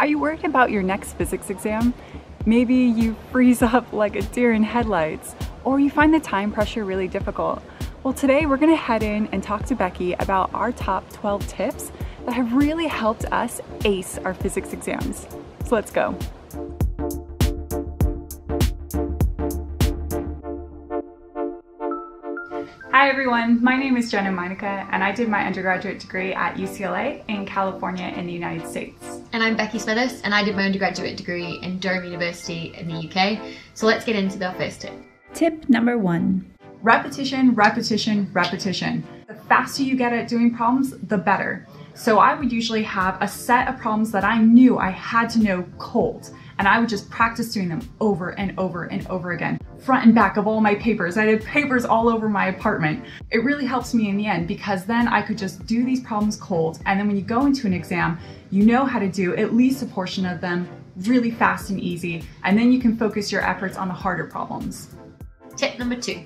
Are you worried about your next physics exam? Maybe you freeze up like a deer in headlights, or you find the time pressure really difficult. Well, today we're gonna head in and talk to Becky about our top 12 tips that have really helped us ace our physics exams. So let's go. Hi everyone, my name is Jena Meinecke and I did my undergraduate degree at UCLA in California in the United States. And I'm Becky Smethurst and I did my undergraduate degree in Durham University in the UK. So let's get into the first tip. Tip number one. Repetition, repetition, repetition. The faster you get at doing problems, the better. So I would usually have a set of problems that I knew I had to know cold and I would just practice doing them over and over and over again front and back of all my papers. I had papers all over my apartment. It really helps me in the end because then I could just do these problems cold. And then when you go into an exam, you know how to do at least a portion of them really fast and easy. And then you can focus your efforts on the harder problems. Tip number two,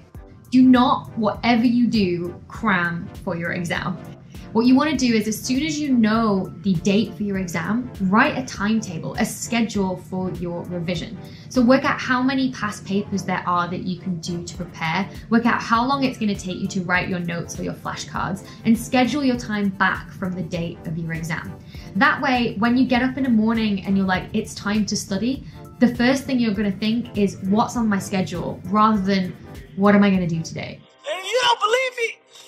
do not, whatever you do, cram for your exam. What you want to do is as soon as you know the date for your exam, write a timetable, a schedule for your revision. So work out how many past papers there are that you can do to prepare, work out how long it's going to take you to write your notes or your flashcards, and schedule your time back from the date of your exam. That way, when you get up in the morning and you're like, it's time to study, the first thing you're going to think is what's on my schedule rather than what am I going to do today. And you don't believe?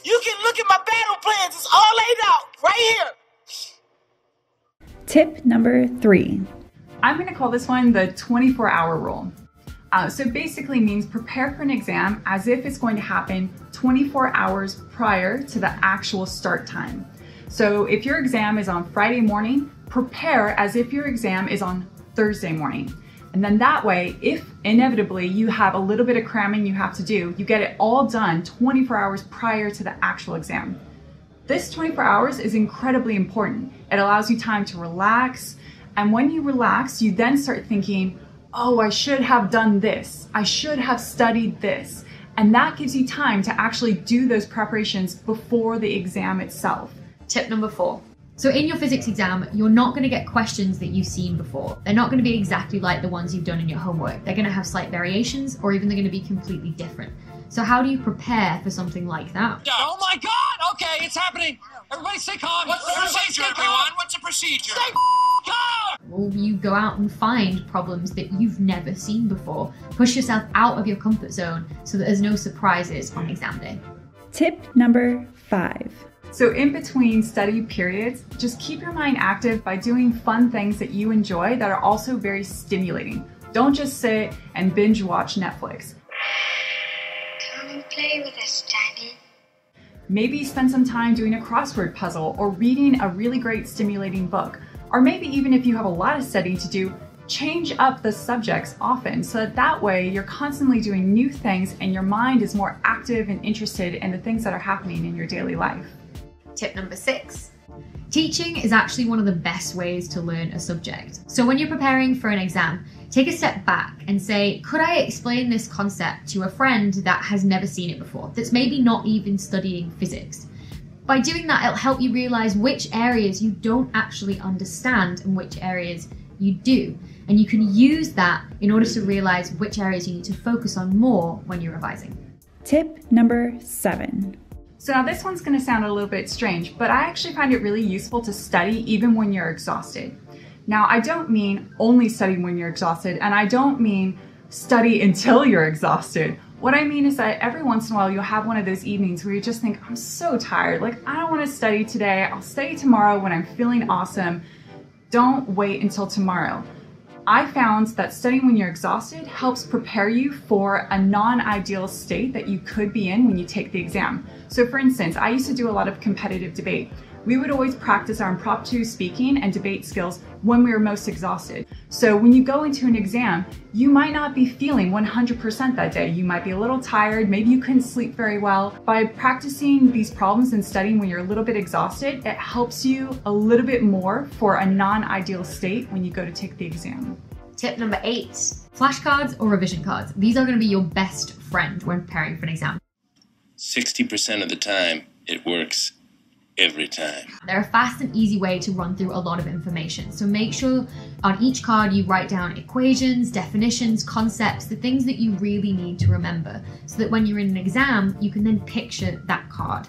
You can look at my battle plans. It's all laid out right here. Tip number three. I'm going to call this one the 24 hour rule. Uh, so basically means prepare for an exam as if it's going to happen 24 hours prior to the actual start time. So if your exam is on Friday morning, prepare as if your exam is on Thursday morning. And then that way, if inevitably you have a little bit of cramming you have to do, you get it all done 24 hours prior to the actual exam. This 24 hours is incredibly important. It allows you time to relax. And when you relax, you then start thinking, oh, I should have done this. I should have studied this. And that gives you time to actually do those preparations before the exam itself. Tip number four so in your physics exam, you're not going to get questions that you've seen before. They're not going to be exactly like the ones you've done in your homework. They're going to have slight variations or even they're going to be completely different. So how do you prepare for something like that? Oh my god! Okay, it's happening. Everybody stay calm. What's the procedure, everyone? What's the procedure? Stay calm! Well, you go out and find problems that you've never seen before. Push yourself out of your comfort zone so that there's no surprises on exam day. Tip number five. So in between study periods, just keep your mind active by doing fun things that you enjoy that are also very stimulating. Don't just sit and binge watch Netflix. Come and play with us, Daddy. Maybe spend some time doing a crossword puzzle or reading a really great stimulating book. Or maybe even if you have a lot of studying to do, change up the subjects often so that that way you're constantly doing new things and your mind is more active and interested in the things that are happening in your daily life. Tip number six. Teaching is actually one of the best ways to learn a subject. So when you're preparing for an exam, take a step back and say, could I explain this concept to a friend that has never seen it before, that's maybe not even studying physics? By doing that, it'll help you realize which areas you don't actually understand and which areas you do. And you can use that in order to realize which areas you need to focus on more when you're revising. Tip number seven so now this one's gonna sound a little bit strange, but I actually find it really useful to study even when you're exhausted. Now, I don't mean only study when you're exhausted, and I don't mean study until you're exhausted. What I mean is that every once in a while you'll have one of those evenings where you just think, I'm so tired, like I don't wanna study today, I'll study tomorrow when I'm feeling awesome. Don't wait until tomorrow. I found that studying when you're exhausted helps prepare you for a non-ideal state that you could be in when you take the exam. So for instance, I used to do a lot of competitive debate. We would always practice our impromptu speaking and debate skills when we were most exhausted. So when you go into an exam, you might not be feeling 100% that day. You might be a little tired, maybe you couldn't sleep very well. By practicing these problems and studying when you're a little bit exhausted, it helps you a little bit more for a non-ideal state when you go to take the exam. Tip number eight, flashcards or revision cards. These are gonna be your best friend when preparing for an exam. 60% of the time, it works every time. They're a fast and easy way to run through a lot of information. So make sure on each card you write down equations, definitions, concepts, the things that you really need to remember so that when you're in an exam, you can then picture that card.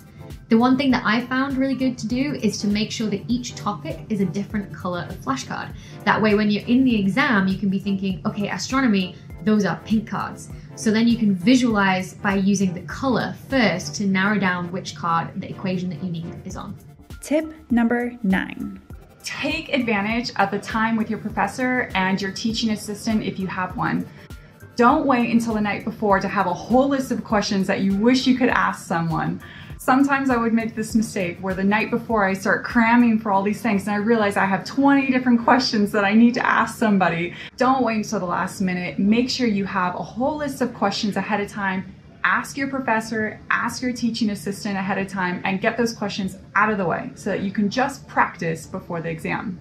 The one thing that I found really good to do is to make sure that each topic is a different color of flashcard. That way, when you're in the exam, you can be thinking, okay, astronomy, those are pink cards. So then you can visualize by using the color first to narrow down which card the equation that you need is on. Tip number nine. Take advantage of the time with your professor and your teaching assistant if you have one. Don't wait until the night before to have a whole list of questions that you wish you could ask someone. Sometimes I would make this mistake where the night before I start cramming for all these things and I realize I have 20 different questions that I need to ask somebody. Don't wait until the last minute. Make sure you have a whole list of questions ahead of time. Ask your professor, ask your teaching assistant ahead of time, and get those questions out of the way so that you can just practice before the exam.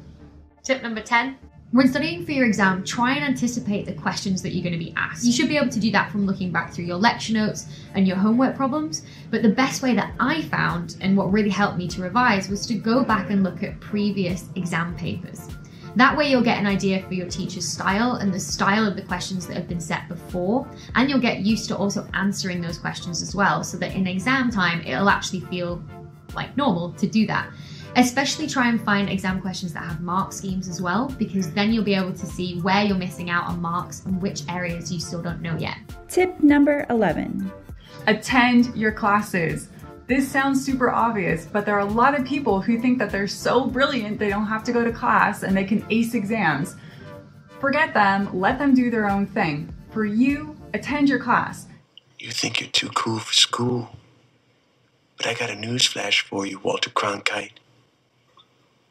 Tip number 10 when studying for your exam, try and anticipate the questions that you're going to be asked. You should be able to do that from looking back through your lecture notes and your homework problems, but the best way that I found and what really helped me to revise was to go back and look at previous exam papers. That way, you'll get an idea for your teacher's style and the style of the questions that have been set before, and you'll get used to also answering those questions as well, so that in exam time, it'll actually feel like normal to do that. Especially try and find exam questions that have mark schemes as well, because then you'll be able to see where you're missing out on marks and which areas you still don't know yet. Tip number 11 Attend your classes. This sounds super obvious, but there are a lot of people who think that they're so brilliant they don't have to go to class and they can ace exams. Forget them, let them do their own thing. For you, attend your class. You think you're too cool for school. But I got a news flash for you, Walter Cronkite.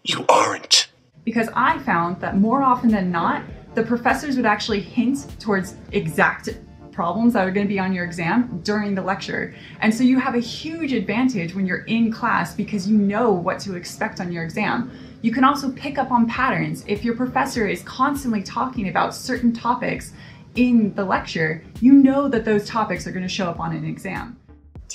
You aren't. Because I found that more often than not, the professors would actually hint towards exact problems that are going to be on your exam during the lecture. And so you have a huge advantage when you're in class because you know what to expect on your exam. You can also pick up on patterns. If your professor is constantly talking about certain topics in the lecture, you know that those topics are going to show up on an exam.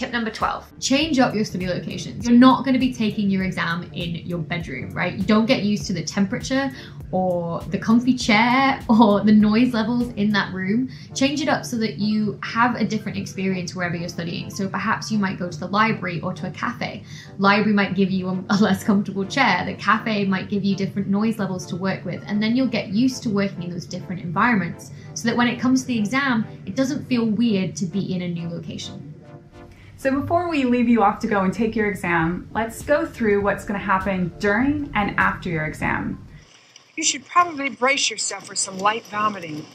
Tip number 12, change up your study locations. You're not going to be taking your exam in your bedroom, right? You don't get used to the temperature or the comfy chair or the noise levels in that room. Change it up so that you have a different experience wherever you're studying. So perhaps you might go to the library or to a cafe. Library might give you a less comfortable chair. The cafe might give you different noise levels to work with. And then you'll get used to working in those different environments so that when it comes to the exam, it doesn't feel weird to be in a new location. So before we leave you off to go and take your exam, let's go through what's going to happen during and after your exam. You should probably brace yourself for some light vomiting,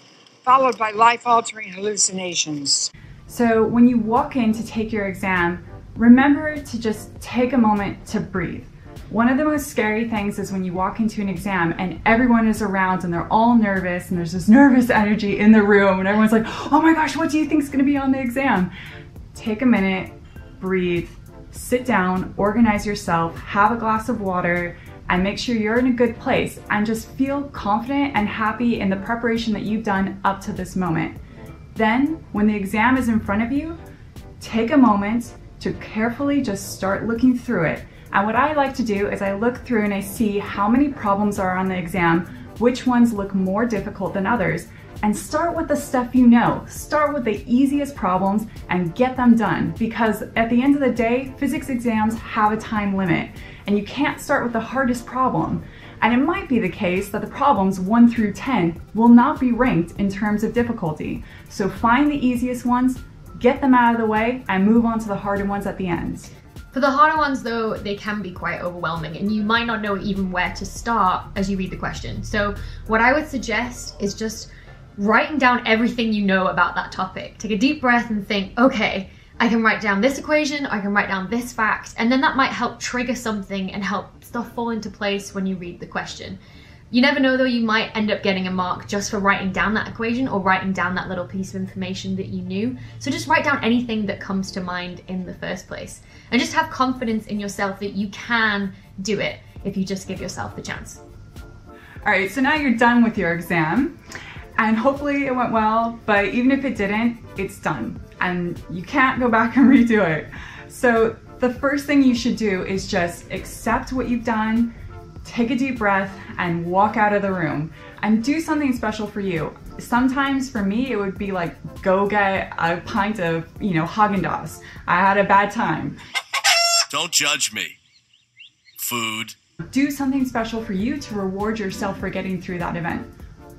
followed by life-altering hallucinations. So when you walk in to take your exam, remember to just take a moment to breathe. One of the most scary things is when you walk into an exam and everyone is around and they're all nervous and there's this nervous energy in the room and everyone's like, oh my gosh, what do you think is gonna be on the exam? Take a minute, breathe, sit down, organize yourself, have a glass of water, and make sure you're in a good place and just feel confident and happy in the preparation that you've done up to this moment. Then, when the exam is in front of you, take a moment to carefully just start looking through it. And what I like to do is I look through and I see how many problems are on the exam, which ones look more difficult than others, and start with the stuff you know. Start with the easiest problems and get them done because at the end of the day, physics exams have a time limit and you can't start with the hardest problem. And it might be the case that the problems 1 through 10 will not be ranked in terms of difficulty. So find the easiest ones, get them out of the way, and move on to the harder ones at the end. For the harder ones though, they can be quite overwhelming and you might not know even where to start as you read the question. So what I would suggest is just writing down everything you know about that topic. Take a deep breath and think, okay, I can write down this equation, I can write down this fact, and then that might help trigger something and help stuff fall into place when you read the question. You never know though, you might end up getting a mark just for writing down that equation or writing down that little piece of information that you knew. So just write down anything that comes to mind in the first place. And just have confidence in yourself that you can do it if you just give yourself the chance. All right, so now you're done with your exam and hopefully it went well, but even if it didn't, it's done and you can't go back and redo it. So the first thing you should do is just accept what you've done, take a deep breath, and walk out of the room and do something special for you. Sometimes for me, it would be like go get a pint of, you know, Haagen-Dazs. I had a bad time. Don't judge me. Food. Do something special for you to reward yourself for getting through that event.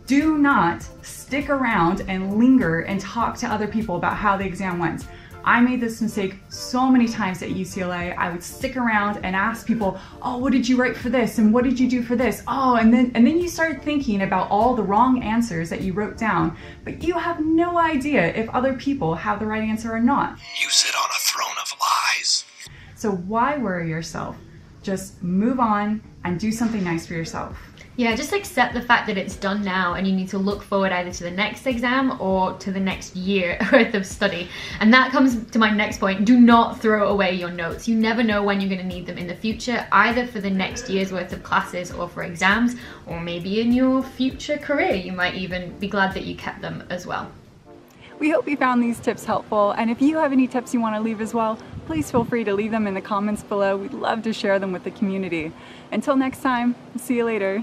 Do not stick around and linger and talk to other people about how the exam went. I made this mistake so many times at UCLA. I would stick around and ask people, "Oh, what did you write for this? And what did you do for this?" Oh, and then and then you start thinking about all the wrong answers that you wrote down, but you have no idea if other people have the right answer or not. You sit on a throne of lies. So why worry yourself? Just move on and do something nice for yourself. Yeah, just accept the fact that it's done now and you need to look forward either to the next exam or to the next year worth of study. And that comes to my next point. Do not throw away your notes. You never know when you're going to need them in the future, either for the next year's worth of classes or for exams, or maybe in your future career. You might even be glad that you kept them as well. We hope you found these tips helpful, and if you have any tips you want to leave as well, please feel free to leave them in the comments below. We'd love to share them with the community. Until next time, see you later.